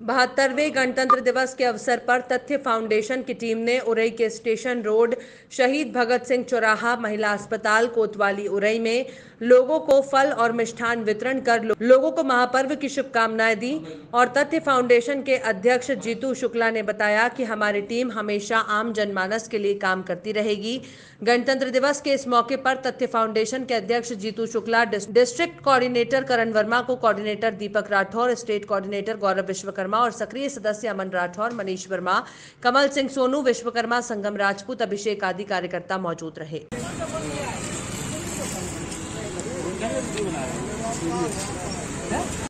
बहत्तरवें गणतंत्र दिवस के अवसर पर तथ्य फाउंडेशन की टीम ने उरई के स्टेशन रोड शहीद भगत सिंह चौराहा महिला अस्पताल कोतवाली उरई में लोगों को फल और मिष्ठान वितरण कर लोगों को महापर्व की शुभकामनाएँ दी और तथ्य फाउंडेशन के अध्यक्ष जीतू शुक्ला ने बताया कि हमारी टीम हमेशा आम जनमानस के लिए काम करती रहेगी। गणतंत्र दिवस के इस मौके पर तथ्य फाउंडेशन के अध्यक्ष जीतू शुक्ला डिस्ट्रिक्ट कोऑर्डिनेटर करण वर्मा को coordinator Deepak Rathore, state coordinator Gaurav Vishwakarma Verma और सक्रिय सदस्य अमन राठौर, मनीष वर्मा, कमल सिंह सोनू, विश्वकर्मा संगम राजपूत, अभिषेक आदि कार्यकर्ता मौजूद रहे।